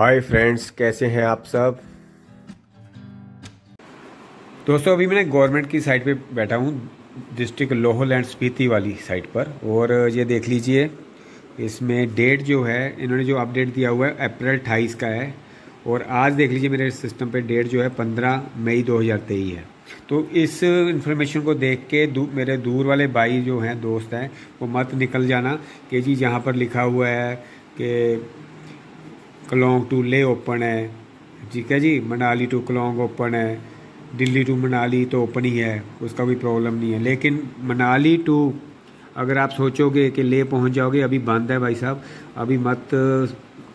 Hi friends कैसे हैं आप सब? दोस्तों अभी मैं गवर्नमेंट की साइट पे बैठा हूँ डिस्ट्रिक्ट लोहल एंड स्पीति वाली साइट पर। और ये देख लीजिए इसमें डेट जो है इन्होंने जो अपडेट दिया हुआ है अप्रैल अट्ठाईस का है। और आज देख लीजिए मेरे सिस्टम पे डेट जो है पंद्रह मई दो हज़ार तेईस है। तो इस इंफॉर्मेशन को देख के दू, मेरे दूर वाले भाई जो हैं दोस्त हैं वो मत निकल जाना कि जी यहाँ पर लिखा हुआ है कि कलोंग टू ले ओपन है। ठीक है जी? मनाली टू कलोंग ओपन है। दिल्ली टू मनाली तो ओपन ही है, उसका कोई प्रॉब्लम नहीं है। लेकिन मनाली टू, अगर आप सोचोगे कि ले पहुँच जाओगे, अभी बंद है भाई साहब। अभी मत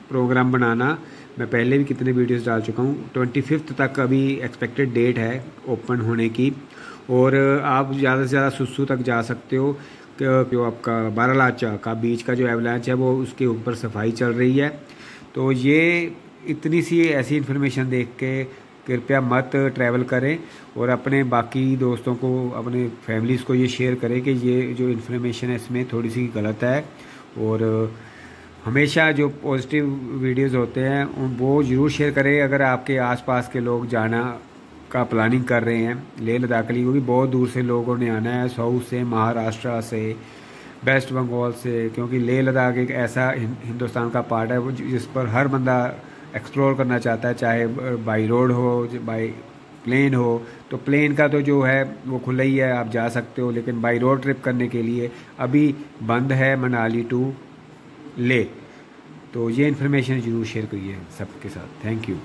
प्रोग्राम बनाना। मैं पहले भी कितने वीडियोस डाल चुका हूँ। ट्वेंटी फिफ्थ तक अभी एक्सपेक्टेड डेट है ओपन होने की। और आप ज़्यादा से ज़्यादा सुसु तक जा सकते हो। जो आपका बारालाचा का बीच का जो एवलांच है, वो उसके ऊपर सफ़ाई चल रही है। तो ये इतनी सी ऐसी इन्फॉर्मेशन देख के कृपया मत ट्रैवल करें और अपने बाकी दोस्तों को, अपने फैमिलीज़ को ये शेयर करें कि ये जो इन्फॉर्मेशन है इसमें थोड़ी सी गलत है। और हमेशा जो पॉजिटिव वीडियोस होते हैं वो ज़रूर शेयर करें। अगर आपके आसपास के लोग जाना का प्लानिंग कर रहे हैं, लेह लद्दाख के लिए, क्योंकि बहुत दूर से लोगों ने आना है साउथ से, महाराष्ट्र से वेस्ट बंगाल से, क्योंकि लेह लद्दाख एक ऐसा हिंदुस्तान का पार्ट है जिस पर हर बंदा एक्सप्लोर करना चाहता है, चाहे बाई रोड हो बाई प्लेन हो। तो प्लेन का तो जो है, वो खुला ही है, आप जा सकते हो, लेकिन बाई रोड ट्रिप करने के लिए अभी बंद है मनाली टू ले तो ये इन्फॉर्मेशन ज़रूर शेयर करिए सबके साथ। Thank you